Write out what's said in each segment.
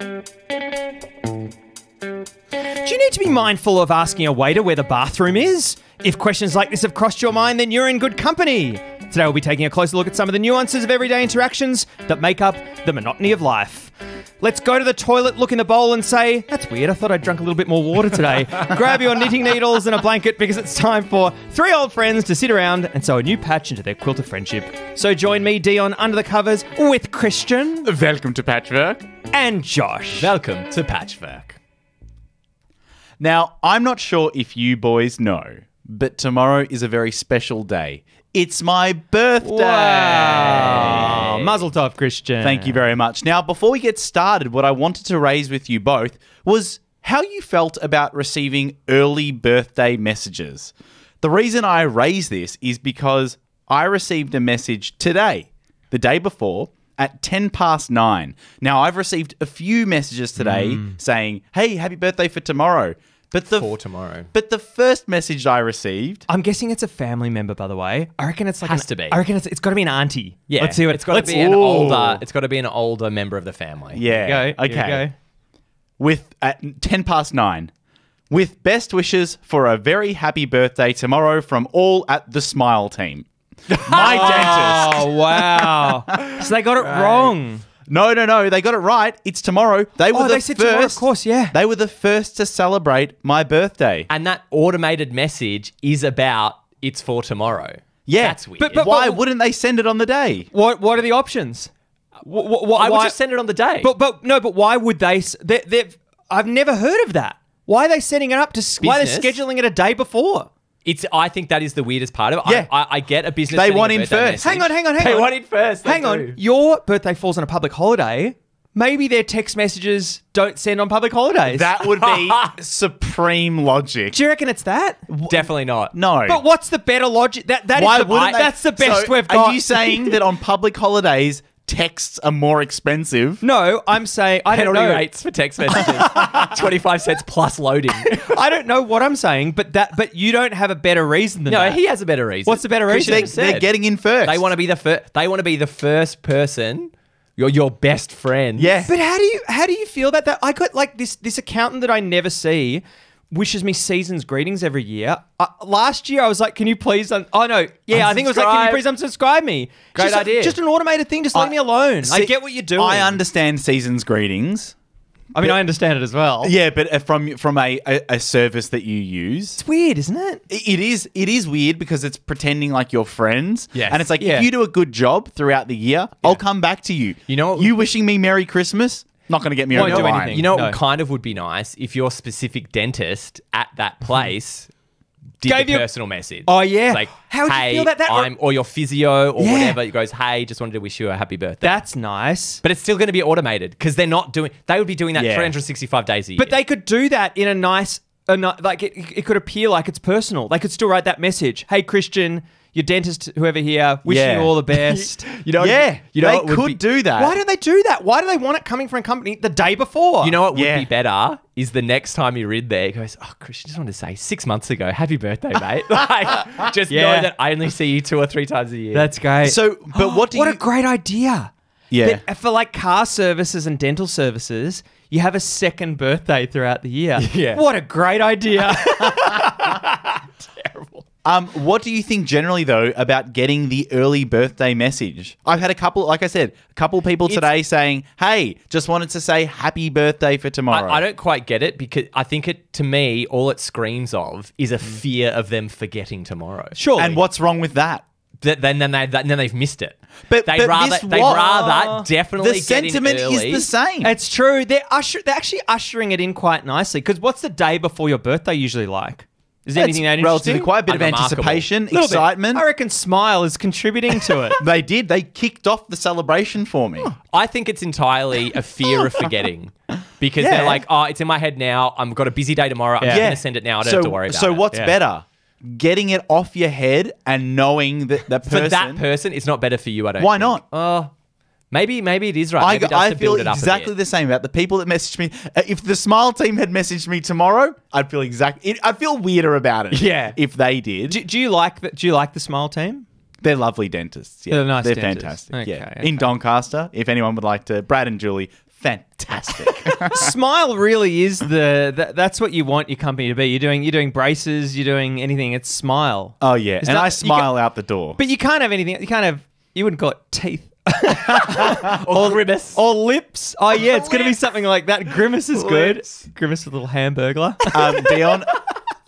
Do you need to be mindful of asking a waiter where the bathroom is? If questions like this have crossed your mind, then you're in good company. Today we'll be taking a closer look at some of the nuances of everyday interactions that make up the monotony of life. Let's go to the toilet, look in the bowl, and say, That's weird. I thought I'd drunk a little bit more water today. Grab your knitting needles and a blanket because it's time for three old friends to sit around and sew a new patch into their quilt of friendship. So join me, Dion, under the covers with Christian Welcome to Patchwork. and Josh. Welcome to Patchwork. Now, I'm not sure if you boys know, but tomorrow is a very special day. It's my birthday. Wow. Mazel tov, Christian. Thank you very much. Now, before we get started, what I wanted to raise with you both was how you felt about receiving early birthday messages. The reason I raise this is because I received a message today, the day before, at 10 past 9. Now, I've received a few messages today mm. saying, hey, happy birthday for tomorrow. But the For tomorrow. But the first message I received I'm guessing it's a family member, by the way. I reckon it's like Has an- to be. I reckon it's, it's got to be an auntie. Yeah, let's see what it's got to let's- be an Ooh. older. It's got to be an older member of the family. Yeah. Here we go. Okay. Here we go. with at 10 past 9 with best wishes for a very happy birthday tomorrow from all at the smile team my dentist Oh wow! so they got it wrong. No no no they got it right it's tomorrow they oh, were Oh, the they said first tomorrow, of course, yeah. they were the first to celebrate my birthday And that automated message is about it's for tomorrow. yeah That's weird. But- but- why wouldn't they send it on the day What What are the options? Wh- wh- wh- I would why- just send it on the day. But but no, but why would they? They, they've, I've never heard of that. Why are they setting it up to? s- Why are they Business? scheduling it a day before? It's. I think that is the weirdest part of it. Yeah. I, I, I get a business. They want a in first. message. Hang on, hang on, hang They on. want in first. they Hang on. do. Your birthday falls on a public holiday. Maybe their text messages don't send on public holidays. that would be supreme logic Do you reckon it's that? Definitely not. no But what's the better logic? That that is why the, wouldn't they- that's the best So we've got. are you saying that on public holidays texts are more expensive No, I'm saying I don't Penalty know. rates for text messages. Twenty-five cents plus loading. I don't know what I'm saying, but that but you don't have a better reason than that. No, that. he has a better reason. What's the better reason? they're, they're getting in first They want to be the first. They want to be the first person. Your your best friend. yeah But how do you how do you feel about that? I got like this this accountant that I never see wishes me season's greetings every year. Uh, last year I was like, can you please? Un- oh no, yeah, I think it was like, can you please unsubscribe me? Great just, idea. just an automated thing. Just leave I- me alone. I get what you're doing. I understand season's greetings. I mean, I understand it as well. Yeah, but uh, from from a, a, a service that you use, it's weird, isn't it? it is it is weird because it's pretending like you're friends. Yes. and it's like Yeah. if you do a good job throughout the year, I'll come back to you. You know what- you wishing me Merry Christmas, not going to get me Won't over do line. anything. You know, No. what kind of would be nice if your specific dentist at that mm-hmm. place did Gave the you- personal message. Oh, yeah. It's like, How would you hey, feel about that? Or- I'm, or your physio or Yeah. whatever. It goes, hey, just wanted to wish you a happy birthday. That's nice. but it's still going to be automated because they're not doing. They would be doing that Yeah. 365 days a year. But they could do that in a nice, a ni- like it, it could appear like it's personal. They could still write that message. Hey, Christian, your dentist, whoever here, wishing Yeah. you all the best. you know, yeah, you know, they would could be- do that. Why don't they do that? Why do they want it coming from a company the day before? You know what would Yeah. be better is the next time you're in there, he goes, "Oh, Christian, just wanted to say six months ago, happy birthday, mate." like, just Yeah. know that I only see you two or three times a year. that's great. So, but what do what you? a great idea. Yeah. That uh, for like car services and dental services, you have a second birthday throughout the year. Yeah. What a great idea. Um, what do you think generally though about getting the early birthday message? I've had a couple, like I said, a couple people today saying, "Hey, just wanted to say happy birthday for tomorrow." I, I don't quite get it because I think it to me all it screams of is a fear of them forgetting tomorrow. Surely. And what's wrong with that? That then then they that, then they've missed it. But- they'd rather they'd rather definitely The get in sentiment is the same. It's true. They're usher. They're actually ushering it in quite nicely. Because what's the day before your birthday usually like? Is there anything that relatively interesting? quite a bit of anticipation, Little bit. excitement. I reckon Smile is contributing to it. They did. They kicked off the celebration for me. I think it's entirely a fear of forgetting because Yeah. they're like, oh, it's in my head now. I've got a busy day tomorrow. I'm Yeah. going to send it now. I don't so, have to worry about so it. what's Yeah. better? Getting it off your head and knowing that that person. for that person? It's not better for you. I don't. Why think. not? Oh, maybe maybe it is right. I, Maybe does I feel exactly the same about the people that messaged me. Uh, if the Smile team had messaged me tomorrow, I'd feel exact. It, I'd feel weirder about it. Yeah. If they did, do, do you like the, Do you like the Smile team? they're lovely dentists. Yeah. They're nice They're dentists. fantastic. Okay, yeah. okay. In Doncaster, if anyone would like to, Brad and Julie, fantastic. Smile really is the that, that's what you want your company to be. You're doing you're doing braces, you're doing anything. It's smile. oh yeah, It's and not- I smile out the door. But you can't have anything. You can't have. You wouldn't call it teeth. Or grimace. Or lips. Oh yeah, it's gonna be something like that. Grimace is good. Lips. Grimace with a little hamburger. um, Dion,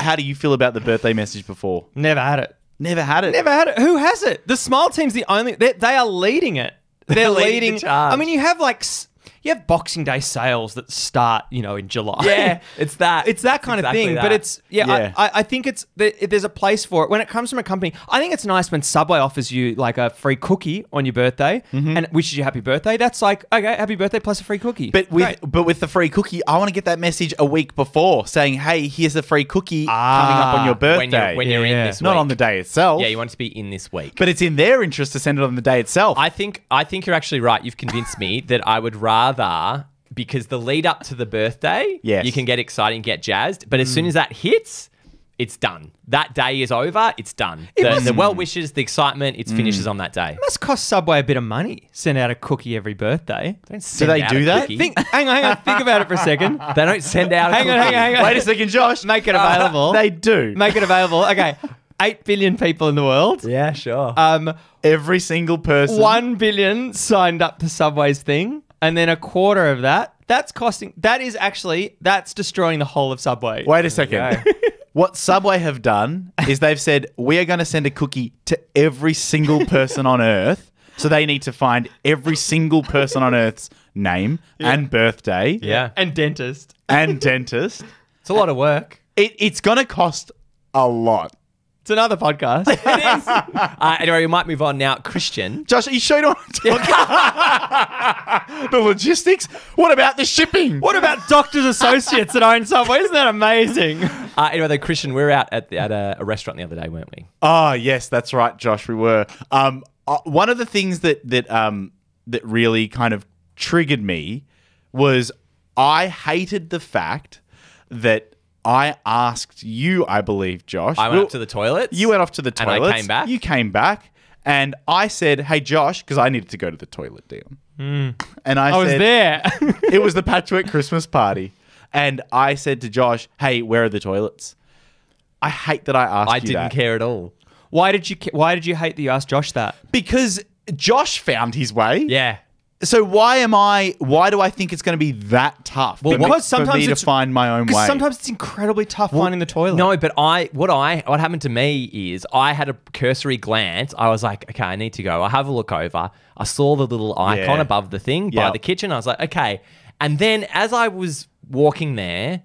how do you feel about the birthday message before? Never had it. Never had it. Never had it. Who has it? The Smile team's the only. They, they are leading it. They're leading leading. the charge. I mean, you have like s- you have Boxing Day sales that start, you know, in July. Yeah, it's that. It's that kind of thing, that. but it's yeah. Yeah. I, I, think it's there, there's a place for it when it comes from a company. I think it's nice when Subway offers you like a free cookie on your birthday and wishes you happy birthday. That's like okay, happy birthday plus a free cookie. But with Great. but with the free cookie, I want to get that message a week before, saying, "Hey, here's a free cookie coming up on your Ah, birthday." when you're, when you're in this not week. on the day itself. Yeah, you want it to be in this week. but it's in their interest to send it on the day itself. I think I think you're actually right. You've convinced me that I would rather because the lead up to the birthday, Yes. you can get excited and get jazzed, but as soon as that hits, it's done. That day is over. It's done. The, must- the well wishes, the excitement, it finishes on that day. must cost Subway a bit of money. Send out a cookie every birthday. Don't do they out do a that? cookie. Think, hang on, hang on. Think about it for a second. they don't send out. A Hang on, hang on, hang on. Wait a second, Josh. Make it available. they do. Make it available. Okay, eight billion people in the world. Yeah, sure. Um, Every single person. one billion signed up to Subway's thing, and then a quarter of that. That's costing. That is actually that's destroying the whole of Subway. Wait a second. what Subway have done is they've said we are going to send a cookie to every single person on Earth. So they need to find every single person on Earth's name and birthday yeah, And dentist. and dentist. it's a lot of work. It, it's going to cost a lot. It's another podcast. It is. uh, anyway, we might move on now. Christian, Josh, are you sure you don't want to talk the logistics? What about the shipping? what about Doctors Associates that own Subway? Isn't that amazing? uh, anyway, though, Christian, we were out at, the, at a, a restaurant the other day, weren't we? Oh yes, that's right, Josh. We were. Um, uh, one of the things that that um that really kind of triggered me was I hated the fact that I asked you, I believe, Josh. I went Well, up to the toilets. You went off to the toilets. And I toilet. came back. You came back, and I said, "Hey, Josh," because I needed to go to the toilet, Dion. Hmm. And I, I was there. it was the patchwork Christmas party, and I said to Josh, "Hey, where are the toilets?" I hate that I asked I you didn't that. care at all. why did you? Why did you hate that you asked Josh that? because Josh found his way. Yeah. So why am I? Why do I think it's going to be that tough? Well, for me- because for sometimes me to it's- find my own way. Because sometimes it's incredibly tough finding the toilet. No, but I what I what happened to me is I had a cursory glance. I was like, okay, I need to go. I have a look over. I saw the little icon Yeah. above the thing by Yep. the kitchen. I was like, okay. And then as I was walking there,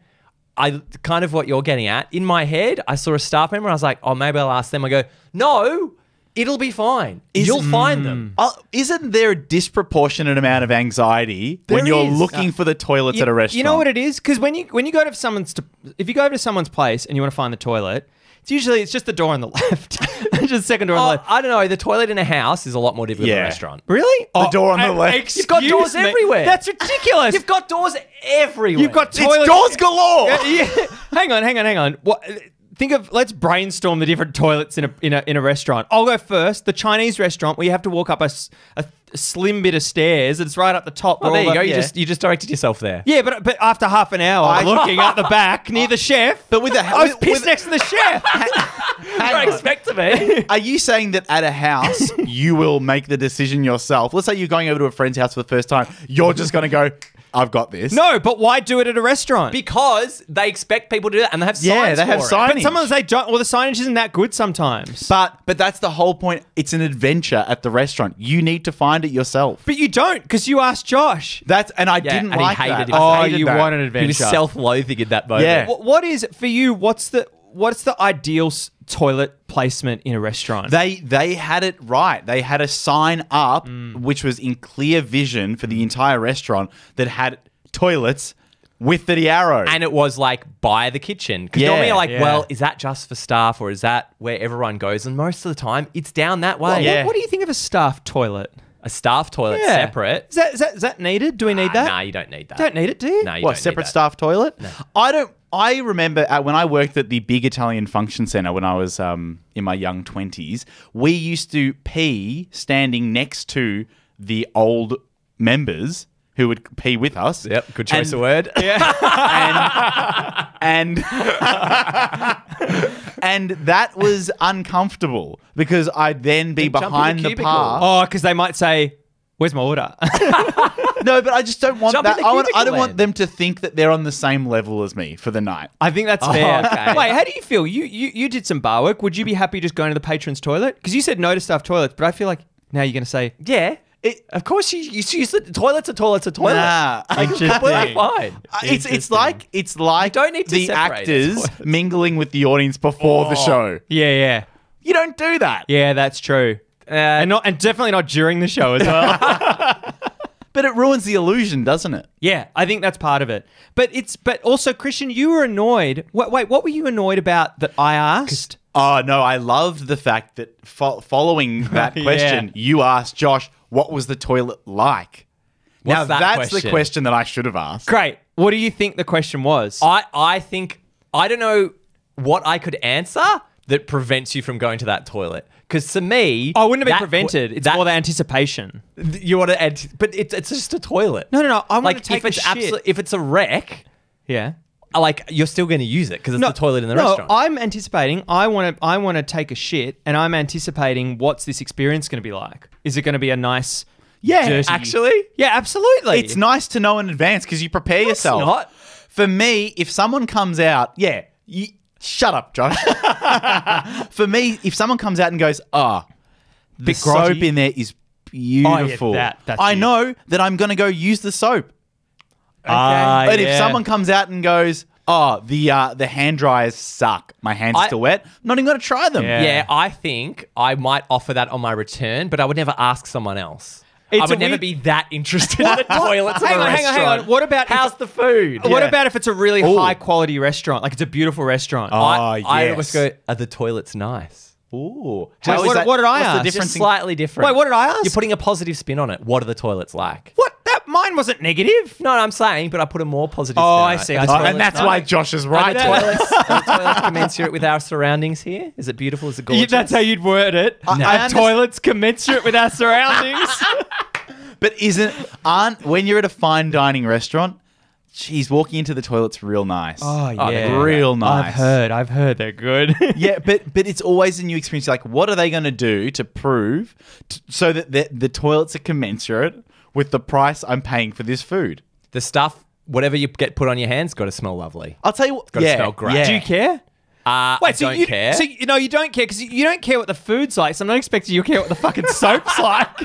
I kind of what you're getting at in my head. I saw a staff member. I was like, oh, maybe I'll ask them. I go, no, it'll be fine. You'll find them. Uh, isn't there a disproportionate amount of anxiety when you're is. looking for the toilets at a restaurant? You know what it is? Because when you when you go to someone's to, if you go over to someone's place and you want to find the toilet, it's usually it's just the door on the left, just the second door on the Oh, left. I don't know. The toilet in a house is a lot more difficult than Yeah. a restaurant. Really? The door on the left. You've got doors everywhere. That's ridiculous. You've got doors everywhere. You've got It's toilets. doors galore. Yeah, yeah. hang on, hang on, hang on. What? Think of let's brainstorm the different toilets in a in a in a restaurant. I'll go first. The Chinese restaurant where you have to walk up a, a slim bit of stairs. It's right up the top. Oh, there you go. the- You just you just directed yourself there. yeah, but but after half an hour, I- looking at the back near the chef. But with the I was with- pissed with- next to the chef. Don't expect to be. Are you saying that at a house you will make the decision yourself? Let's say you're going over to a friend's house for the first time. You're just going to go. I've got this. no, but why do it at a restaurant? because they expect people to do that, and they have signs Yeah, they have for it. signs. but sometimes they don't. Well, the signage isn't that good sometimes. But but that's the whole point. It's an adventure at the restaurant. You need to find it yourself. But you don't because you asked Josh. That's and I Yeah, didn't and he like hated that. it. I Oh, hated you that. want an He adventure. was self-loathing in that moment. Yeah. Wh- what is for you? What's the what's the ideal s- toilet placement in a restaurant? They they had it right. They had a sign up Mm. which was in clear vision for the entire restaurant that had toilets with the arrow. And it was like by the kitchen. Because Yeah, normally you're like, yeah. well, is that just for staff or is that where everyone goes? And most of the time, it's down that way. What- Yeah. What, what do you think of a staff toilet? A staff toilet Yeah. separate. Is that, is that is that needed? Do we need Ah, that? Nah, you don't need that. Don't need it, do you? No, you what don't need separate staff toilet? I don't. I remember uh, when I worked at the big Italian function center when I was um, in my young twenties. We used to pee standing next to the old members who would pee with us. Yep, good choice And- of word. and and that was uncomfortable because I'd then be Then jump in the behind the, cubicle. par. Oh, because they might say, "Where's my order?" No, but I just don't want Jump in that. the I, want, I don't want then. them to think that they're on the same level as me for the night. I think that's oh, fair. okay. Wait, how do you feel? You, you you did some bar work. Would you be happy just going to the patron's toilet? Because you said no to staff toilets, but I feel like now you're going to say, Yeah. It- of course, you, you use the toilet's a toilet's a toilet. Nah, Like, completely fine. Uh, it's it's like it's like don't need to the separate actors toilets. mingling with the audience before the Oh. show. "Yeah, yeah, You don't do that. yeah, that's true," Uh, and not and definitely not during the show as well. But it ruins the illusion, doesn't it? yeah, I think that's part of it. But it's but also Christian, you were annoyed. Wait, wait what were you annoyed about that I asked? Oh no, I loved the fact that fo- following that Yeah. question, you asked Josh, "What was the toilet like?" now that that's the question? question that I should have asked. Great. What do you think the question was? I, I think, I don't know what I could answer that prevents you from going to that toilet. Because to me, oh, I wouldn't have been prevented. It's that- more the anticipation. you want to add, but it's it's just a toilet. No, no, no. I want like to take if it's shit. absolute, if it's a wreck, Yeah. Like you're still going to use it because it's the toilet in the no, restaurant. I'm anticipating. I want to. I want to take a shit, and I'm anticipating what's this experience going to be like. Is it going to be a nice? Yeah, dirty- Actually, Yeah, absolutely. It's nice to know in advance because you prepare it's yourself. not. For me, if someone comes out, yeah, you, shut up, Josh. For me, if someone comes out and goes, ah, the Bit soap in there is beautiful. that- that's I you. know that I'm going to go use the soap. Ah, But if yeah. someone comes out and goes, oh, the uh, the hand dryers suck, my hands are I- still wet, I'm not even going to try them. Yeah. Yeah. I think I might offer that on my return, but I would never ask someone else. It's I a would never weird- be that interested in the toilets of Hang a on, hang on, hang on. restaurant. What about if- how's the food? What Yeah. about if it's a really Ooh. high quality restaurant? Like it's a beautiful restaurant. Oh, I, I yes. always go, are the toilets nice? Ooh. Wait, How is what- that- what did I what's ask? The Just difference Just in- slightly different. Wait, what did I ask? You're putting a positive spin on it. What are the toilets like? what? That mine wasn't negative. No, no, I'm saying, but I put a more positive Oh, spin I see, Are I the see. Oh, and that's nice? why Josh is Are right. the toilets, are the toilets commensurate with our surroundings here? Is it beautiful? Is it gorgeous? that's how you'd word it. I- I Our understand- toilets commensurate with our surroundings. But isn't aren't when you're at a fine dining restaurant, geez, walking into the toilet's real nice. Oh yeah. yeah, real nice. I've heard. I've heard they're good. yeah, but but it's always a new experience. Like, what are they going to do to prove t- so that the, the toilets are commensurate with the price I'm paying for this food? The stuff, whatever you get put on your hands, got to smell lovely. I'll tell you what. gotta yeah, smell great. yeah. Do you care? Uh, Wait, I so don't you care. So you know you don't care because you don't care what the food's like. So I'm not expecting you to care what the fucking soap's like.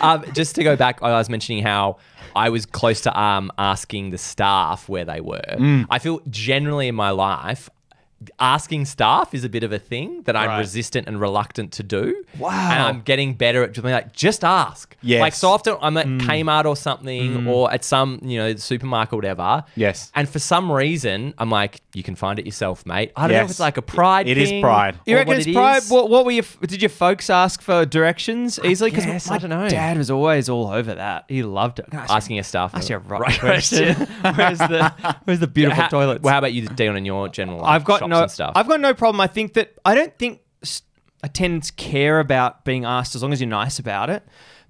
um, just to go back, I was mentioning how I was close to um, asking the staff where they were. Mm. I feel generally in my life, asking staff is a bit of a thing that I'm Right. resistant and reluctant to do. Wow. And I'm getting better at just being like, just ask. Yes. Like so often I'm Mm. at Kmart or something or at some, you know, supermarket or whatever. Yes. And for some reason, I'm like, you can find it yourself, mate. I don't know if it's like a pride It is thing pride. You reckon it's it pride? What, what were your? Did your folks ask for directions easily? guess, my I don't know. Dad was always all over that. He loved it. Ask Asking a staff. Ask you a right, Right question. where's the Where's the beautiful how, toilets? Well, how about you, Dion, in your general life? I've got shops no. and stuff? I've got no problem. I think that I don't think attendants care about being asked as long as you're nice about it.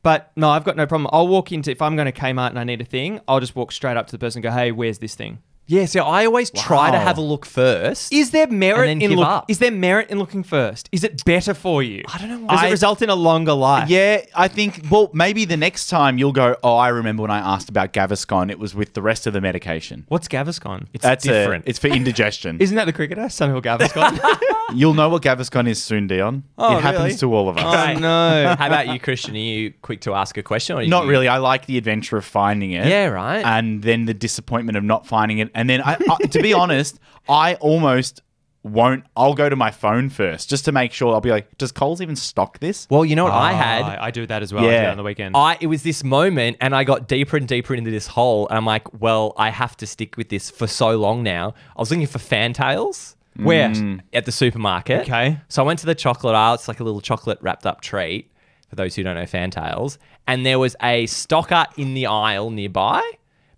But no, I've got no problem. I'll walk into if I'm going to Kmart and I need a thing, I'll just walk straight up to the person and go, "Hey, where's this thing?" Yeah, so I always try to Wow. have a look first. Is there merit then in give look, up. Is there merit in looking first? Is it better for you? I don't know Does why- it result in a longer life? Yeah, I think. Well, maybe the next time you'll go. Oh, I remember when I asked about Gaviscon. It was with the rest of the medication. What's Gaviscon? it's That's a- different. it's for indigestion. Isn't that the cricketer, Sunil Gaviscon? You'll know what Gaviscon is soon, Dion. Oh, it happens really? to all of us. oh no. How about you, Christian? Are you quick to ask a question? Or are Not you- really. I like the adventure of finding it. Yeah, right. And then the disappointment of not finding it. And then, I, I, to be honest, I almost won't. I'll go to my phone first just to make sure. I'll be like, does Coles even stock this? Well, you know what I ah, had? I, I do that as well. I do Yeah. that on the weekend. I it was this moment, and I got deeper and deeper into this hole, and I'm like, well, I have to stick with this for so long now. I was looking for Fantales. Where? Mm. At the supermarket. Okay. So I went to the chocolate aisle. It's like a little chocolate wrapped up treat for those who don't know Fantales. And there was a stocker in the aisle nearby,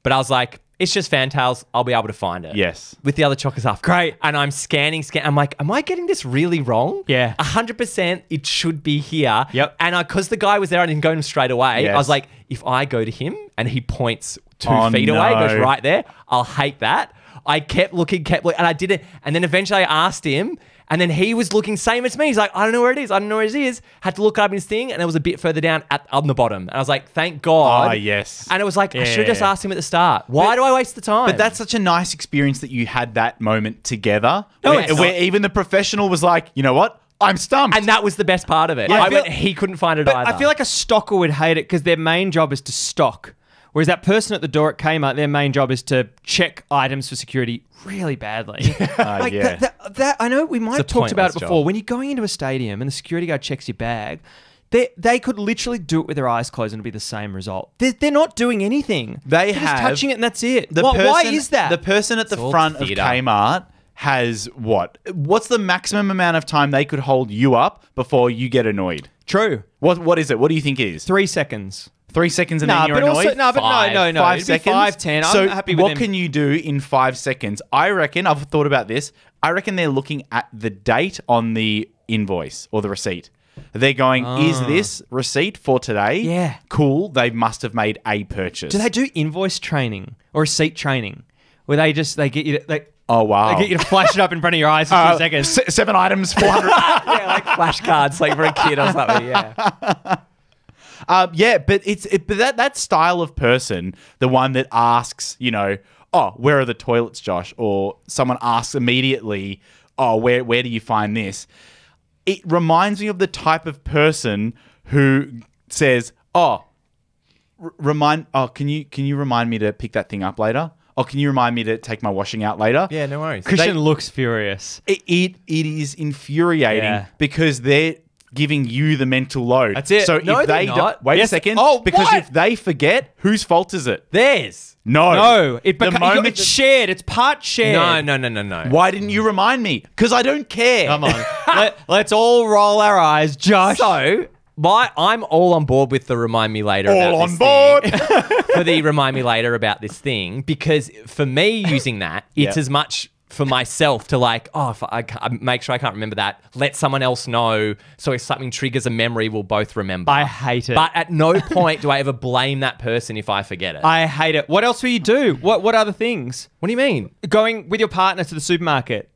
but I was like, it's just Fantales. I'll be able to find it. Yes. With the other chocolate stuff. Great. And I'm scanning, scan. I'm like, am I getting this really wrong? Yeah. 100% it should be here. Yep. And I, because the guy was there, I didn't go to him straight away. Yes. I was like, if I go to him and he points two Oh, feet away, goes right there, I'll hate that. I kept looking, kept looking, and I did it. And then eventually I asked him, and then he was looking same as me. He's like, I don't know where it is. I don't know where it is. Had to look up his thing, and it was a bit further down at on the bottom. And I was like, thank God. Ah, yes. And it was like, I should have just asked him at the start. Why do I waste the time? But that's such a nice experience that you had that moment together. No, where, it's not. where even the professional was like, you know what? I'm stumped. and that was the best part of it. I I, feel- went, he couldn't find it But either. I feel like a stocker would hate it because their main job is to stock. Whereas that person at the door at Kmart, their main job is to check items for security really badly. Ah, like yeah. that, that, that- I know we might have talked about it before. job. When you're going into a stadium and the security guard checks your bag, they, they could literally do it with their eyes closed and it'd be the same result. They're, they're not doing anything. They They're have- just touching it and that's it. the why, person, why is that? The person at the all front of theatre. Kmart has what? What's the maximum amount of time they could hold you up before you get annoyed? True. What What is it? What do you think it is? Three seconds. Three seconds and Nah, then you're but annoyed? also no, but Five. no, no, no. five It'd be seconds. Five, ten. I'm so happy with what him. can you do in five seconds? I reckon I've thought about this. I reckon they're looking at the date on the invoice or the receipt. They're going, is this receipt for today? Ah. Yeah. Cool. They must have made a purchase. Do they do invoice training or receipt training, where they just they get you to, they, Oh wow. they get you to flash it up in front of your eyes for Uh, two seconds? se- seven items, four hundred. yeah, like flashcards, like for a kid or something. Yeah. Uh, yeah, but it's it, but that that style of person, the one that asks, you know, oh, where are the toilets, Josh? Or someone asks immediately, oh, where where do you find this? It reminds me of the type of person who says, oh, r- remind, oh, can you can you remind me to pick that thing up later? Oh, can you remind me to take my washing out later? Yeah, no worries. Christian looks furious. it, it, it is infuriating Yeah. because they're giving you the mental load. That's it. So No, if they're not. wait Yes. a second. Oh, because what? if they forget, whose fault is it? Theirs. No, No, it the moment. it's shared. It's part shared. No, no, no, no, no. why didn't you remind me? Because I don't care. Come on. Let, let's all roll our eyes, Josh. So, my, I'm all on board with the remind me later. about All on board. for the remind me later about this thing because for me using that, it's as much for myself to like, oh, if I can't, make sure I can't remember that. Let someone else know, so if something triggers a memory, we'll both remember. I hate it. But at no point do I ever blame that person if I forget it. I hate it. What else will you do? What What other things? what do you mean? Going with your partner to the supermarket.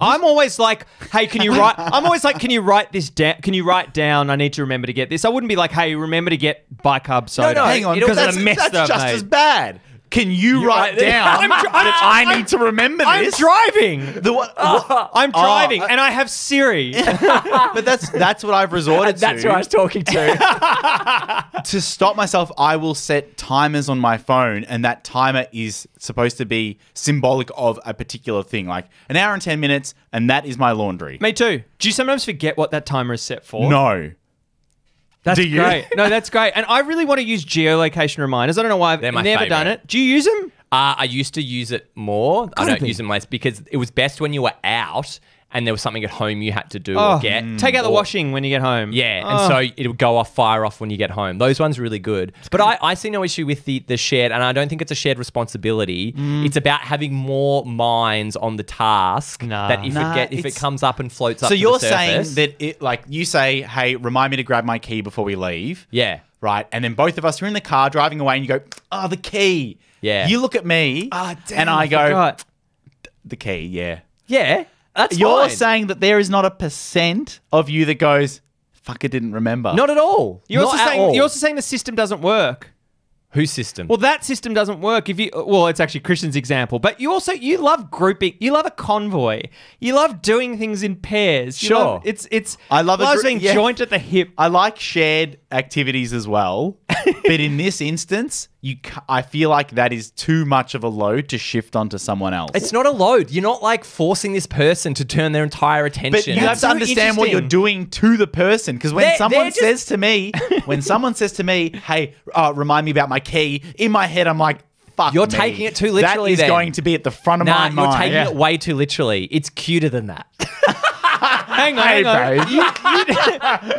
I'm always like, hey, can you write? I'm always like, can you write this down? Can you write down? I need to remember to get this. I wouldn't be like, hey, remember to get bicarb soda. no, no, Hang on, because that's- a mess that's just made. as bad. Can you write right down I'm dri- that I'm- I need to remember I'm this? driving. The what, what- I'm driving, uh, and I have Siri. but that's that's what I've resorted to. That's to. who I was talking to. to stop myself, I will set timers on my phone, and that timer is supposed to be symbolic of a particular thing, like an hour and 10 minutes, and that is my laundry. Me too. Do you sometimes forget what that timer is set for? No. That's Do you? great. No, that's great. And I really want to use geolocation reminders. I don't know why I've They're my never done favourite. it. Do you use them? Uh, I used to use it more. I don't be. use it less because it was best when you were out and there was something at home you had to do Oh, or get. take out the Or- washing when you get home. Yeah, Oh. and so it would go off, fire off when you get home. Those ones are really good. But I, I see no issue with the, the shared, and I don't think it's a shared responsibility. Mm. It's about having more minds on the task. Nah. that if Nah, it get if it comes up and floats up. So you're the saying that it, like, you say, hey, remind me to grab my key before we leave. yeah, Right. And then both of us are in the car driving away, and you go, oh, the key. Yeah. You look at me, Ah, damn, and I go, forgot. the key, yeah. yeah, that's You're fine. saying that there is not a percent of you that goes, fuck, I didn't remember. not at all. You're Not also at saying all. you're also saying the system doesn't work. whose system? Well, that system doesn't work if you. Well, it's actually Christian's example, but you also you love grouping. You love a convoy. You love doing things in pairs. You Sure. love- it's it's. I love a loves gr- being yeah. joint at the hip. I like shared activities as well, but in this instance, you ca- I feel like that is too much of a load to shift onto someone else. It's not a load. You're not like forcing this person to turn their entire attention. but you have That's to so understand what you're interesting. doing to the person because when They're- someone they're just- says to me, when someone says to me, "Hey, uh, remind me about my key," in my head, I'm like, "Fuck." You're me. taking it too literally That is then. going to be at the front of Nah, my you're mind. taking Yeah. it way too literally. It's cuter than that. Hang on, Hey, hang on.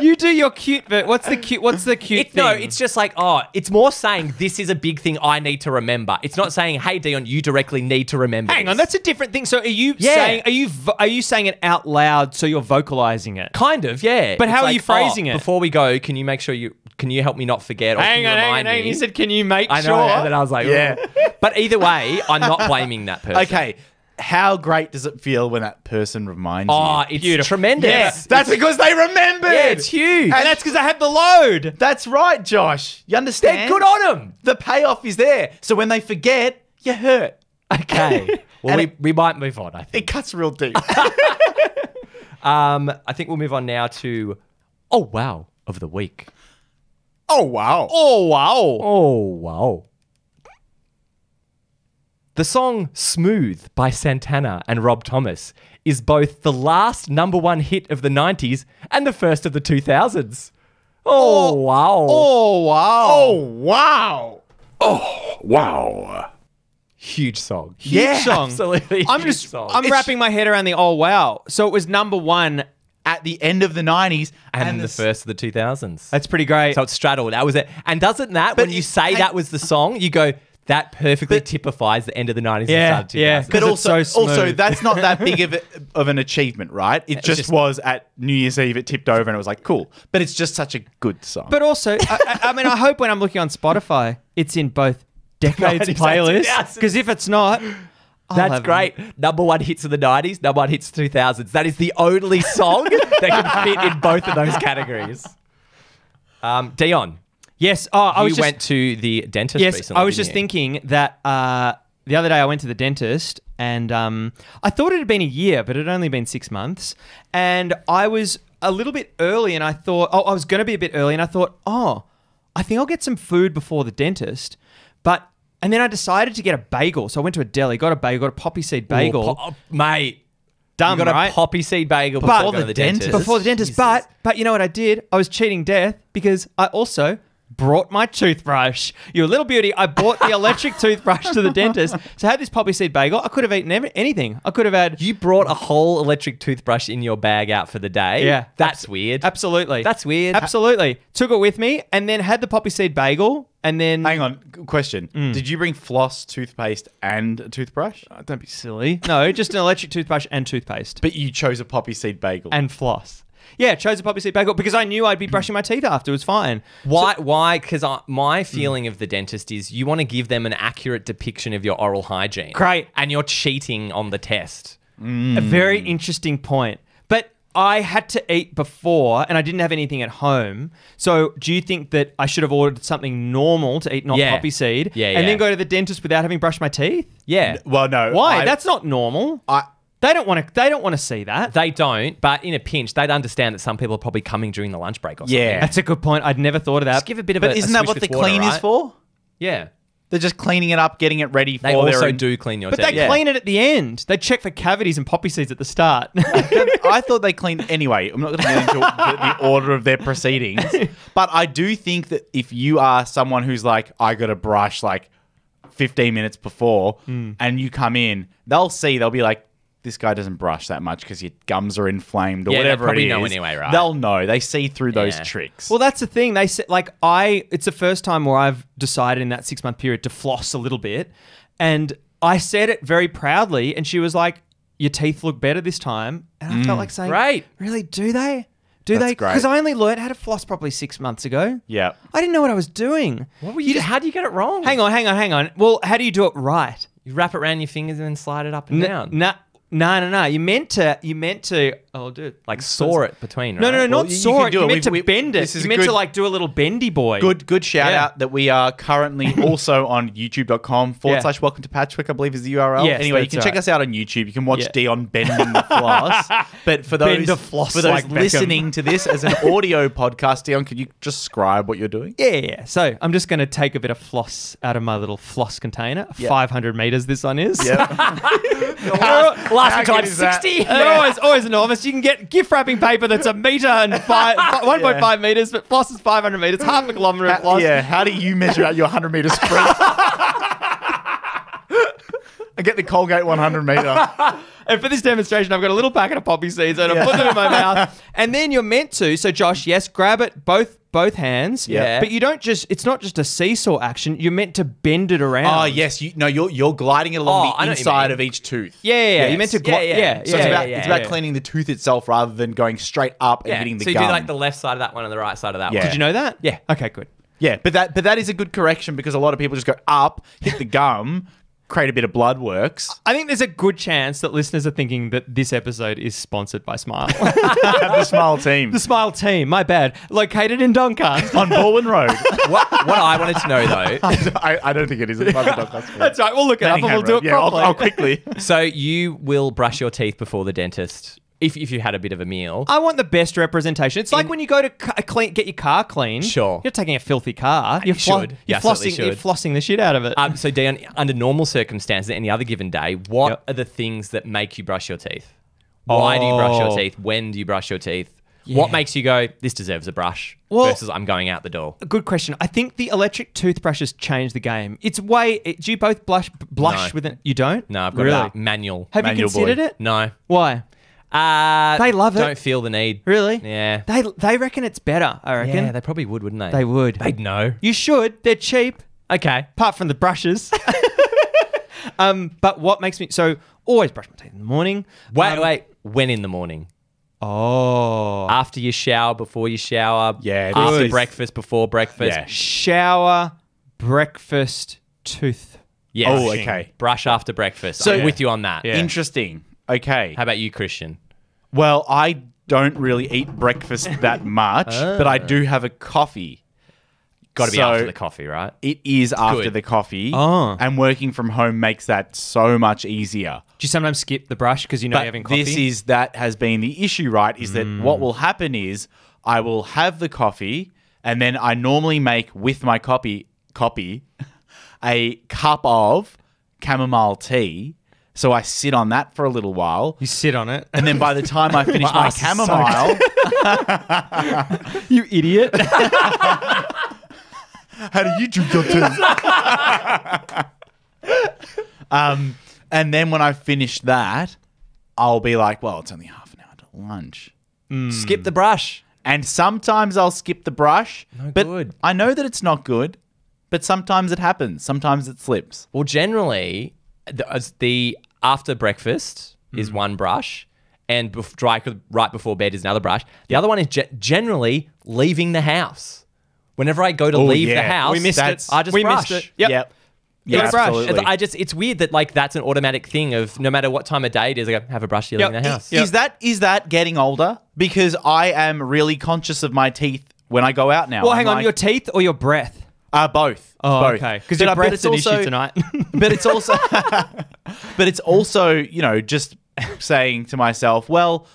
You, you, you do your cute, but what's the cute? What's the cute It, thing? no, it's just like, oh, it's more saying this is a big thing I need to remember. It's not saying, hey, Dion, you directly need to remember. Hang this. on, that's a different thing. So are you Yeah. saying are you are you saying it out loud so you're vocalizing it? kind of, yeah. But It's how are you oh, phrasing oh, it? Before we go, can you make sure you can you help me not forget or can Hang you on, hang remind on, hang on. me? You said, can you make I know, sure? and then I was like, Yeah. yeah. But either way, I'm not blaming that person. Okay. How great does it feel when that person reminds you? Oh, you? it's Beautiful. tremendous. Yeah, that's because they remembered. yeah, it's huge. and that's because I had the load. That's right, Josh. You understand? They're good on them. The payoff is there. So when they forget, you're hurt. Okay. Well, And we, it- we might move on, I think. It cuts real deep. Um, I think we'll move on now to Oh Wow of the Week. oh wow. Oh wow! Oh, wow. The song Smooth by Santana and Rob Thomas is both the last number one hit of the 90s and the first of the 2000s. Oh, wow. Oh wow! Oh wow. Oh, wow. Huge song. Huge Yeah, song. absolutely I'm huge just song. I'm It's- wrapping my head around the oh wow. So it was number one. At the end of the 90s And, the s- first of the 2000s. That's pretty great. So it straddled. That was it. And doesn't that, when you say that was the song, you go, that perfectly But- typifies the end of the 90s Yeah, and start of 2000s. yeah. But 'Cause it's also, so also that's not that big of, a, of an achievement, right? It just, just- was at New Year's Eve. It tipped over, and it was like cool. But it's just such a good song. But also, I, I, I mean, I hope when I'm looking on Spotify, it's in both decades 90s playlists. Because if it's not, I'll That's have- great. Number one hits of the 90s, number one hits 2000s. That is the only song that can fit in both of those categories. Um, Dion, Yes. Oh, I you was just, went to the dentist Yes, recently. I was just you? thinking that uh, the other day I went to the dentist and um, I thought it had been a year, but it had only been six months. And I was a little bit early and I thought, oh, I was going to be a bit early and I thought, oh, I think I'll get some food before the dentist. But, and then I decided to get a bagel. So I went to a deli, got a bagel, got a poppy seed bagel. Oh, po- oh, mate. Dumb, you got right? a poppy seed bagel before to the the dentist. dentist. before the dentist. Jesus. But but you know what I did? I was cheating death because I also brought my toothbrush. You little beauty. I bought the electric toothbrush to the dentist. So I had this poppy seed bagel. I could have eaten every, anything. I could have had. you brought a whole electric toothbrush in your bag out for the day. Yeah. That's weird. Absolutely. That's weird. Absolutely. Took it with me and then had the poppy seed bagel and then. Hang on, g- question. Mm. Did you bring floss, toothpaste, and a toothbrush? Oh, don't be silly. No, just an electric toothbrush and toothpaste But you chose a poppy seed bagel. and floss. Yeah, chose a poppy seed bagel because I knew I'd be brushing my teeth after. It was fine. Why? why? Because my hmm. feeling of the dentist is you want to give them an accurate depiction of your oral hygiene. Great. And you're cheating on the test. A very interesting point. But I had to eat before and I didn't have anything at home. So do you think that I should have ordered something normal to eat, not Yeah. poppy seed? Yeah, And then go to the dentist without having brushed my teeth? Yeah. well, no. Why? I- That's not normal. I, They don't want to. They don't want to see that. They don't, but in a pinch, they'd understand that some people are probably coming during the lunch break or something. Yeah. That's a good point. I'd never thought of that. Just give a bit of but a a isn't that what the water, clean is for? Yeah. They're just cleaning it up, getting it ready for They their also in- do clean your but teeth. they Yeah. clean it at the end. They check for cavities and poppy seeds at the start. I thought they cleaned anyway. I'm not going to get into the, the order of their proceedings, but I do think that if you are someone who's like, I got to brush like 15 minutes before, Hmm. and you come in, they'll see. They'll be like, this guy doesn't brush that much because your gums are inflamed or Yeah, they whatever probably it is. know anyway, right? They'll know. They see through those Yeah. tricks. Well, that's the thing. They said, like, I, it's the first time where I've decided in that six month period to floss a little bit. And I said it very proudly. And she was like, Your teeth look better this time. And I felt mm. like saying, Great. Really? Do they? Do That's they? Because I only learned how to floss probably six months ago. yeah. I didn't know what I was doing. What were you, how do you get it wrong? Hang on, hang on, hang on. Well, how do you do it right? You wrap it around your fingers and then slide it up and down. No, no, no, no. You meant to. You meant to. Oh, dude. Like saw it between, right? No, no, no, Well, not you- you saw can it. You it. meant to we- bend it. this is You meant to like do a little bendy boy. Good, good shout Yeah. out that we are currently also on youtube.com forward Yeah. slash welcome to Patchwork, I believe is the URL. Yes, anyway, you can check us out on YouTube. You can watch Yeah. Dion bending the floss. But for those, floss for those like listening to this as an audio podcast, Dion, could you describe what you're doing? Yeah, yeah. So I'm just going to take a bit of floss out of my little floss container. Yeah. 500 meters, this one is. Yeah. Last, last until I'm good is that? 60. And always, always enormous. You can get gift wrapping paper that's a meter and five, 1.5 meters, but floss is 500 meters, half a kilometer of floss. yeah. How do you measure out your 100 meter sprint? I get the Colgate 100 meter. And for this demonstration, I've got a little packet of poppy seeds and I put them in my mouth. And then you're meant to. So, Josh, yes, grab it both both hands. Yeah. But you don't just. It's not just a seesaw action. You're meant to bend it around. Oh yes, you no, you're you're gliding it along Oh, I the know what you inside mean. of each tooth. Yeah, yeah, yeah. Yes. You're meant to. Gl- Yeah, yeah, yeah. yeah. So it's Yeah, about yeah, it's about yeah. cleaning the tooth itself rather than going straight up and hitting the gum. so you gum. do like the left side of that one and the right side of that Yeah. one. Did you know that? Yeah. Okay, good. yeah, but that but that is a good correction because a lot of people just go up, hit the gum, create a bit of blood works. I think there's a good chance that listeners are thinking that this episode is sponsored by Smile. the smile team the Smile team, my bad. Located in Doncaster. on Baldwin Road. What, what I wanted to know though, I, I don't think it is. It's not the Doncaster That's right. We'll look it up and we'll do it yeah, I'll, properly. I'll quickly. so you will brush your teeth before the dentist if, if you had a bit of a meal. I want the best representation. It's like when you go to clean, get your car cleaned. Sure. You're taking a filthy car. You're, should. You You're, absolutely flossing, you're flossing the shit out of it. Um, so, Dion, under normal circumstances, any other given day, what Yep. are the things that make you brush your teeth? Why do you brush your Oh. teeth? When do you brush your teeth? What makes you go, this deserves a brush Well- versus I'm going out the door? Good question. I think the electric toothbrushes changed the game. It's way. It, do you both blush blush No. with it? You don't? No, I've got really. a manual. Have you considered boy. it? no. Why? Uh, They love it. Don't feel the need. Really? Yeah. They they reckon it's better. I reckon Yeah, they probably would, wouldn't they? they would. They'd know. You should. They're cheap. Okay. apart from the brushes. um, but what makes me so always brush my teeth in the morning. Wait, Um, wait. When in the morning? Oh, After you shower, before you shower. Yeah, this After is- breakfast, before breakfast. Yeah. shower, breakfast, tooth. Yes. Oh, okay. Brush after breakfast. So- I'm with you on that. Yeah. Interesting. Okay. How about you, Christian? Well, I don't really eat breakfast that much, but I oh. do have a coffee. Got to be So- after the coffee, right? It is after Good. the coffee. Oh. And working from home makes that so much easier. Do you sometimes skip the brush because you know But you're having coffee? this is that has been the issue, right? Is that what mm. will happen is I will have the coffee and then I normally make with my copy copy a cup of chamomile tea. So I sit on that for a little while. you sit on it. And then by the time I finish my ass is chamomile, you idiot. How do you drink your tea? um, and then when I finish that, I'll be like, well, it's only half an hour to lunch. Skip the brush. And sometimes I'll skip the brush. No but good. I know that it's not good, but sometimes it happens. Sometimes it slips. Well, generally, the, the after breakfast is Hmm. one brush, and bef- dry right before bed is another brush. The other one is ge- generally leaving the house. Whenever I go to Oh, leave the house, We missed it. I just we brush. missed it. Yep. Yep. Yeah, Gotta brush. absolutely. I just it's weird that like that's an automatic thing of no matter what time of day it is, I go have a brush. You're Yep. leaving the house. Is that is that getting older? Because I am really conscious of my teeth when I go out now. well, I'm hang on, like- your teeth or your breath? Uh, both. Oh, both. okay. Because your breath's it's an also, issue tonight. but it's also, but it's also, you know, just saying to myself, well,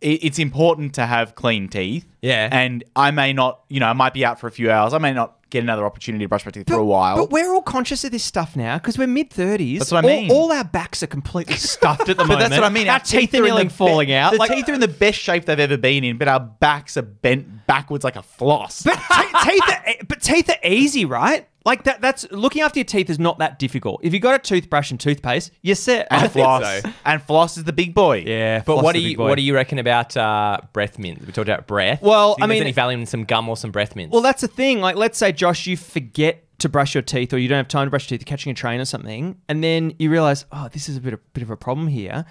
it, it's important to have clean teeth. Yeah. And I may not, you know, I might be out for a few hours. I may not get another opportunity to brush my teeth for a while. But we're all conscious of this stuff now because we're mid thirties. That's what I mean. All, all our backs are completely stuffed at the But moment. that's what I mean. Our, teeth, are in nearly falling out. The Like, teeth are in the best shape they've ever been in, but our backs are bent backwards like a floss. But te- teeth, are, but teeth are easy, right? Like that. That's looking after your teeth is not that difficult. If you got a toothbrush and toothpaste, you're set. and I floss. so. And floss is the big boy. Yeah, But floss what do you boy. what do you reckon about uh, breath mint? We talked about breath. Well, I mean- any value in some gum or some breath mints. Well, that's the thing. Like, let's say Josh, you forget to brush your teeth, or you don't have time to brush your teeth, you're catching a train or something, and then you realize, oh, this is a bit of bit of a problem here.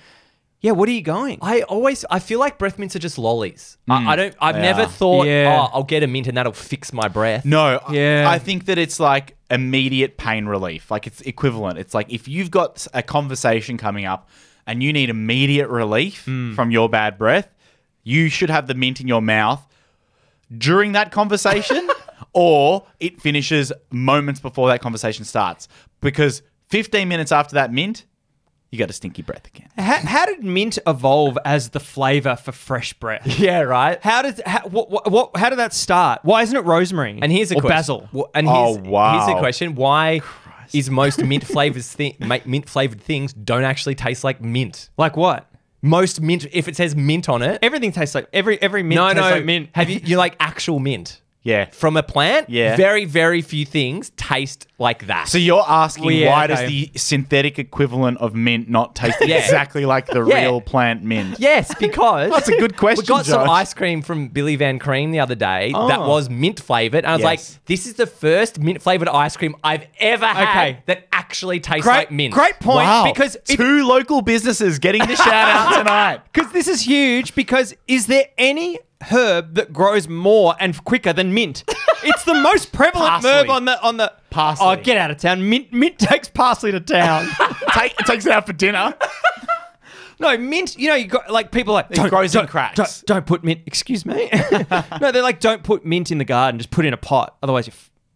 Yeah, what are you going? I always I feel like breath mints are just lollies. I, I don't. I've never are. thought, Yeah. oh, I'll get a mint and that'll fix my breath. No, Yeah. I think that it's like immediate pain relief. Like it's equivalent. It's like if you've got a conversation coming up and you need immediate relief Hmm. from your bad breath, you should have the mint in your mouth during that conversation or it finishes moments before that conversation starts. Because 15 minutes after that mint, you got a stinky breath again. How, how did mint evolve as the flavor for fresh breath? Yeah, right. How did how, what, what, what how did that start? Why isn't it rosemary? And here's a or question. basil. Wh- And Oh, here's, wow. here's a question: Why is most mint flavored thi- ma- mint flavored things don't actually taste like mint? Like what? Most mint, if it says mint on it, Everything tastes like every every mint no, tastes no, like mint. Have you you like actual mint? Yeah. from a plant, Yeah. very, very few things taste like that. So you're asking Well, yeah, why okay. does eh? the synthetic equivalent of mint not taste Yeah. exactly like the Yeah. real plant mint? Yes, because That's a good question, We got some Josh. ice cream from Billy Van Creamy the other day that Oh. was mint flavored, and I was Yes. like, "This is the first mint flavored ice cream I've ever had Okay. that actually tastes like mint." great point. Wow. Because if- two local businesses getting the shout out tonight. Because this is huge. Because is there any herb that grows more and quicker than mint? It's the most prevalent Parsley. herb on the on the. Parsley. Oh, get out of town! Mint mint takes parsley to town. Take, it takes it out for dinner. no, mint. You know, you got like people like It grows in cracks. Don't, don't put mint. Excuse me. no, they're like don't put mint in the garden. Just put it in a pot. Otherwise, you.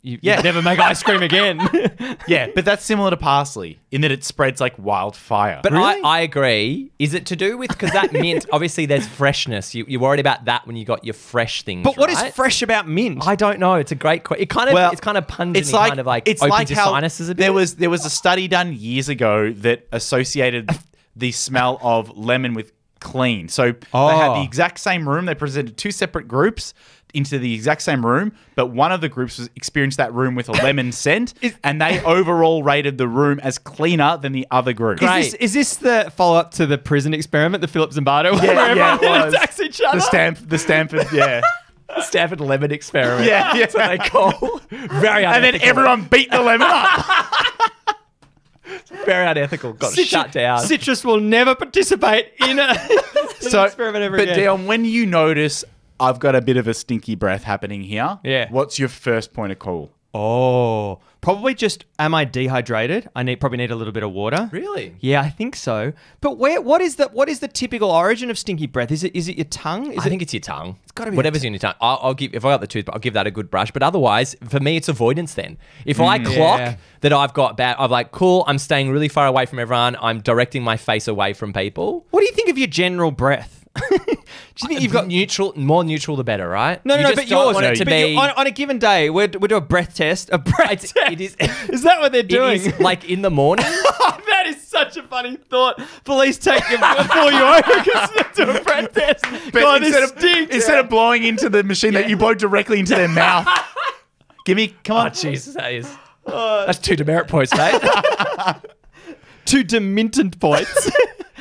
You, Yeah. never make ice cream again. Yeah, but that's similar to parsley in that it spreads like wildfire. But Really? I, I agree. Is it to do with because that mint? Obviously, there's freshness. You, you're worried about that when you got your fresh things. but what is right? fresh about mint? I don't know. It's a great question. It kind of well, it's kind of pungent. It's like kind of like it's like how sinuses a bit. there was there was a study done years ago that associated the smell of lemon with clean. So they had Oh. the exact same room. They presented two separate groups into the exact same room, but one of the groups was experienced that room with a lemon scent, and they overall rated the room as cleaner than the other group. Is this, is this the follow up to the prison experiment, the Philip Zimbardo one, Yeah, where yeah, it was. attacks each other? The Stamp, the Stanford, yeah, Stanford lemon experiment. yeah, yeah. That's what they call. Very unethical. and then everyone beat the lemon up. very unethical. Got Citrus- shut down. Citrus will never participate in a so, experiment ever but again. Dion, when you notice I've got a bit of a stinky breath happening here, Yeah. what's your first point of call? oh, probably just am I dehydrated? I need probably need a little bit of water. Really? Yeah, I think so. But where? What is the what is the typical origin of stinky breath? Is it is it your tongue? Is I it, think it's your tongue. It's gotta be whatever's in your tongue. I'll, I'll give if I got the toothbrush, I'll give that a good brush. But otherwise, for me, it's avoidance. Then, if I mm, clock Yeah. that I've got bad, I'm like, cool. I'm staying really far away from everyone. I'm directing my face away from people. What do you think of your general breath? do you think you've got neutral, more neutral the better, right? No, no, You no, just but don't yours. want it to be. on, on a given day, we're, we do a breath test. A breath It's- test. it is- Is that what they're doing? is like in the morning. Oh, that is such a funny thought. Police take you pull you over because they do a breath test. God, instead, of, stinks. instead of blowing into the machine that you blow directly into their mouth, give me, come on. oh Jesus, that is. Uh, That's two demerit points, mate. two demented points.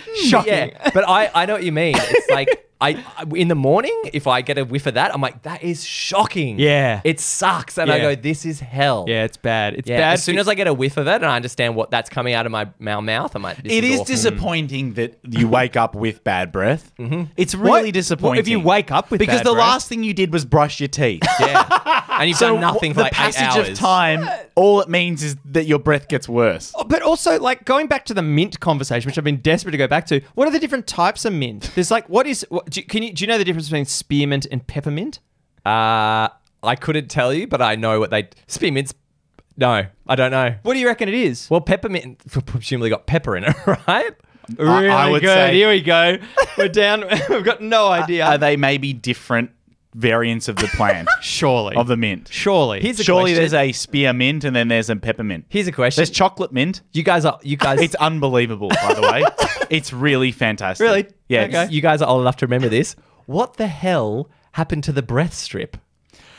Shocking. yeah, but I, I know what you mean. It's like I, I in the morning if I get a whiff of that, I'm like that is shocking. Yeah. it sucks, and I Yeah. go this is hell. Yeah, it's bad. It's Yeah, bad. as soon as I get a whiff of it and I understand what that's coming out of my, my mouth, I'm like, this It is awful. disappointing that you wake up with bad breath. Mm-hmm. It's really What? disappointing. What if you wake up with because bad the breath? last thing you did was brush your teeth. Yeah, and you've done nothing for the like passage eight hours. of time, all it means is that your breath gets worse. Oh, But also, like going back to the mint conversation, which I've been desperate to go back to. What are the different types of mint? There's like, what is? What, do, you, can you do you know the difference between spearmint and peppermint? Uh, I couldn't tell you, but I know what they spearmints. No, I don't know. What do you reckon it is? Well, peppermint presumably got pepper in it, right? really I would good. say- Here we go. We're down. We've got no idea. Are they maybe different variants of the plant Surely. of the mint? Surely. Here's a Surely question. there's a spearmint and then there's a peppermint. Here's a question. There's chocolate mint. you guys are you guys It's unbelievable, by the way. It's really fantastic. Really? Yeah. Okay. you guys are old enough to remember this. What the hell happened to the breath strip?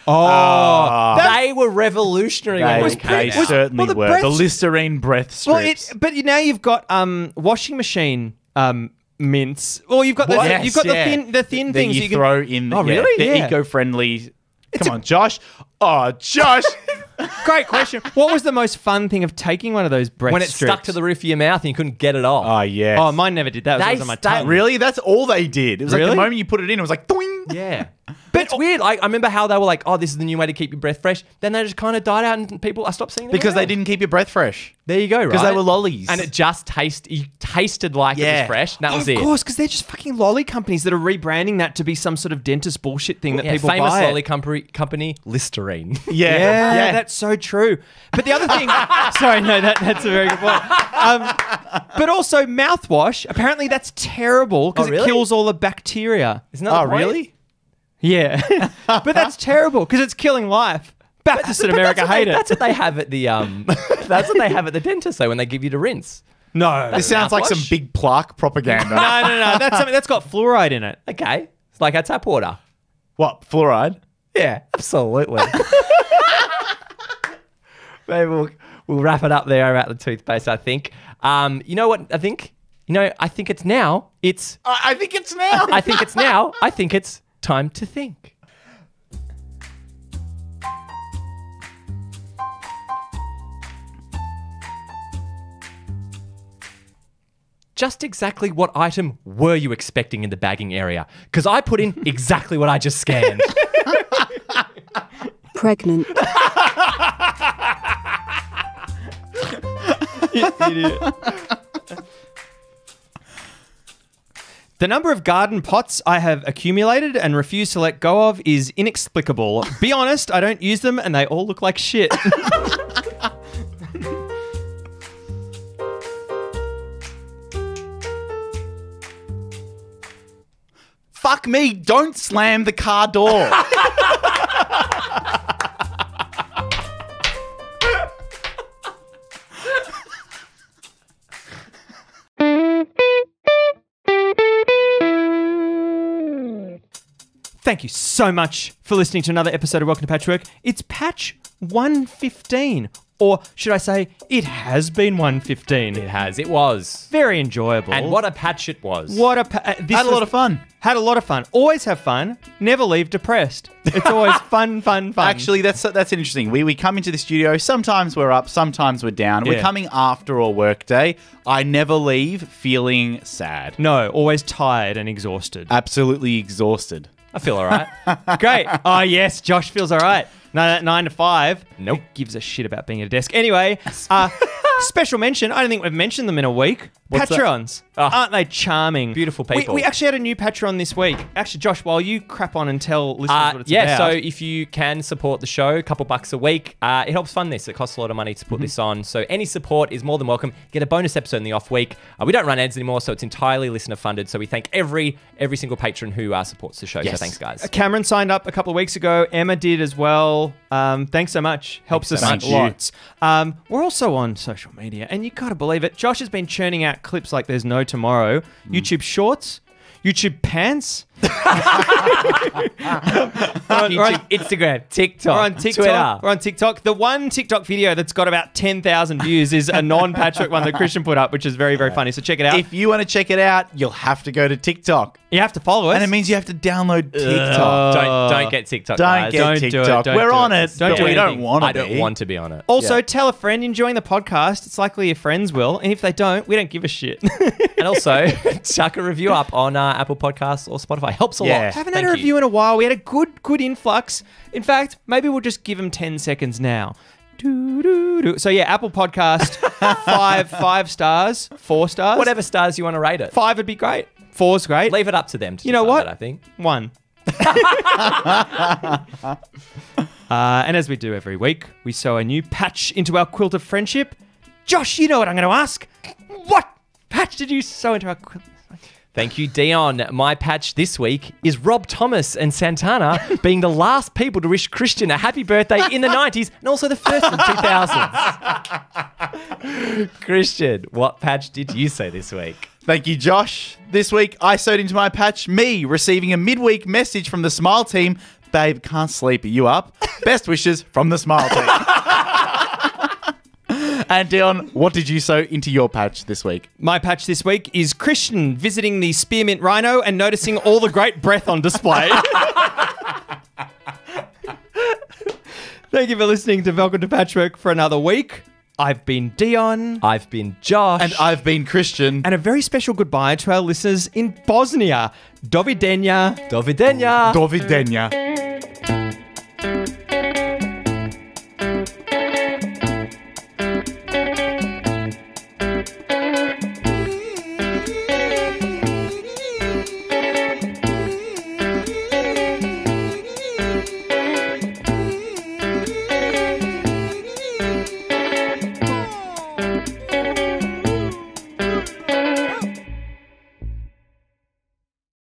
oh, Ah. they were revolutionary when They, they was came they out. certainly well, the were. breath- The Listerine breath well, strips. it, but now you've got um washing machine um mints. Well, you've got the, Yes, you've got yeah. the thin the thin that things you, you can throw in. Oh, yeah, really? The Yeah. eco-friendly. Come a- on, Josh. Oh, Josh. Great question. What was the most fun thing of taking one of those breath when it strips? stuck to the roof of your mouth and you couldn't get it off. Ah, oh, yeah. Oh, mine never did that. It was They always on my stay- tongue. really? That's all they did. It was like Really? the moment you put it in, it was like, doing. yeah. But it's weird. Like I remember how they were like, "Oh, this is the new way to keep your breath fresh." Then they just kind of died out, and people I stopped seeing them Because they didn't keep your breath fresh. There you go, right? Because they were lollies. and it just taste you tasted like it was fresh. That Oh, was it. of course, because they're just fucking lolly companies that are rebranding that to be some sort of dentist bullshit thing that Yeah, people famous buy. lolly company, company Listerine. yeah. Yeah, that's so true. But the other thing, sorry, no, that, that's a very good point. Um, but also mouthwash. Apparently, that's terrible because Oh, really? it kills all the bacteria. Isn't that Oh, really? Yeah, but that's terrible because it's killing life. Baptists in America that's what hate they, it. That's what they have at the um. that's what they have at the dentist though when they give you to rinse. no, This sounds like some big plaque propaganda. no, no, no. That's something that's got fluoride in it. Okay, it's like our tap water. What, fluoride? Yeah, absolutely. Maybe we'll, we'll wrap it up there about the toothpaste, I think. Um, you know what I think? You know, I think it's now. It's I, I think it's now. I think it's now. I think it's time to think. Just exactly what item were you expecting in the bagging area? Because I put in exactly what I just scanned. Pregnant. The number of garden pots I have accumulated and refuse to let go of is inexplicable. Be honest, I don't use them and they all look like shit. Fuck me! Don't slam the car door. Thank you so much for listening to another episode of Welcome to Patchwork. It's patch 115. Or should I say, it has been 115. it has. It was. Very enjoyable. And what a patch it was. What a pa- uh, this Had a was- lot of fun. Had a lot of fun. Always have fun. Never leave depressed. It's always fun, fun, fun. Actually, that's that's interesting. We we come into the studio. Sometimes we're up, sometimes we're down. We're coming after a work day. I never leave feeling sad. no, always tired and exhausted. Absolutely exhausted. I feel all right. Great. Oh yes, Josh feels all right. Nine, nine to five. Nope. Who gives a shit about being at a desk. Anyway, uh, special mention. I don't think we've mentioned them in a week. What's that? Patrons. Ah. Aren't they charming? Beautiful We- people. We, actually had a new Patreon this week. Actually, Josh, while you crap on and tell listeners Uh, what it's about. yeah, about. so if you can support the show, a couple bucks a week, uh, it helps fund this. It costs a lot of money to Mm-hmm. put this on. So any support is more than welcome. Get a bonus episode in the off week. Uh, we don't run ads anymore, so it's entirely listener funded. So we thank every every single patron who uh, supports the show. So thanks, guys. Cameron signed up a couple of weeks ago. Emma did as well. Um, thanks so much. Helps Thanks us so lots. Um, we're also on social media, and you gotta believe it. Josh has been churning out clips like there's no tomorrow. Hmm. YouTube Shorts, YouTube Pants. YouTube, Instagram, TikTok, We're on TikTok. Twitter. We're on TikTok. The one TikTok video that's got about 10,000 views is a non-Patrick one that Christian put up, which is very, very funny. So check it out. If you want to check it out, you'll have to go to TikTok, you have to follow us. and it means you have to download TikTok. Don't don't get TikTok. Don't guys. get Don't do it, TikTok. don't We're do on it. it, Don't but do we don't want to I don't be. want to be on it. also, Yeah. tell a friend enjoying the podcast. It's likely your friends will. And if they don't, we don't give a shit. and also, chuck a review up on uh, Apple Podcasts or Spotify. Helps a Yeah. lot. Haven't Thank had a you. review in a while. We had a good, good influx. In fact, maybe we'll just give them 10 seconds now. Doo-doo-doo. So yeah, Apple Podcast, five, five stars, four stars. Whatever stars you want to rate it. Five would be great. Four's great. Leave it up to them. To You know what? that, I think. One. uh, and as we do every week, we sew a new patch into our quilt of friendship. Josh, you know what I'm going to ask. What patch did you sew into our quilt? Thank you, Dion. My patch this week is Rob Thomas and Santana being the last people to wish Christian a happy birthday in the 90s and also the first in 2000s. Christian, what patch did you say this week? Thank you, Josh. This week, I sewed into my patch me receiving a midweek message from the Smile team. Babe, can't sleep. Are you up? Best wishes from the Smile team. And Dion, what did you sew into your patch this week? My patch this week is Christian visiting the Spearmint Rhino and noticing all the great breath on display. Thank you for listening to Welcome to Patchwork for another week. I've been Dion. I've been Josh. And I've been Christian. And a very special goodbye to our listeners in Bosnia. Dovidenya. Dovidenya. Dovidenya.